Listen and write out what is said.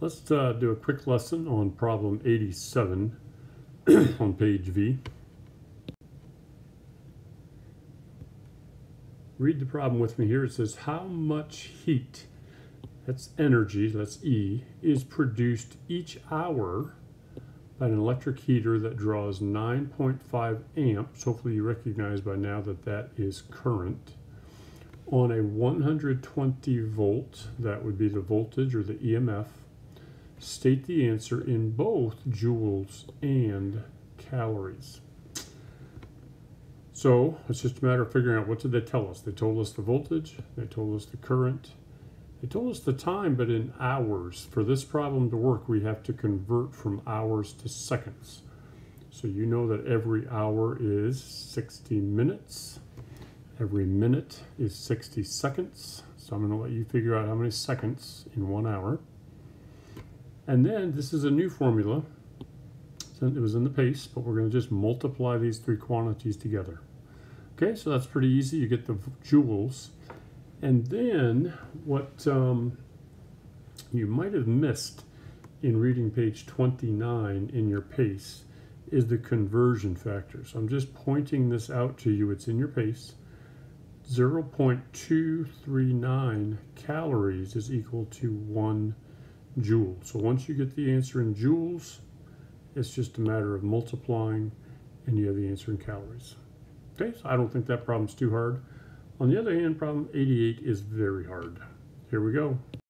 Let's uh, do a quick lesson on problem 87 on page V. Read the problem with me here. It says, how much heat, that's energy, that's E, is produced each hour by an electric heater that draws 9.5 amps. Hopefully you recognize by now that that is current. On a 120 volt, that would be the voltage or the EMF, state the answer in both joules and calories. So it's just a matter of figuring out what did they tell us. They told us the voltage, they told us the current, they told us the time, but in hours. For this problem to work, we have to convert from hours to seconds. So you know that every hour is 60 minutes. Every minute is 60 seconds. So I'm going to let you figure out how many seconds in one hour. And then this is a new formula. It was in the PACE, but we're going to just multiply these three quantities together. Okay, so that's pretty easy. You get the joules. And then what um, you might have missed in reading page 29 in your PACE is the conversion factor. So I'm just pointing this out to you. It's in your PACE. 0.239 calories is equal to one joule. So once you get the answer in joules, it's just a matter of multiplying and you have the answer in calories. Okay, so I don't think that problem's too hard. On the other hand, problem 88 is very hard. Here we go.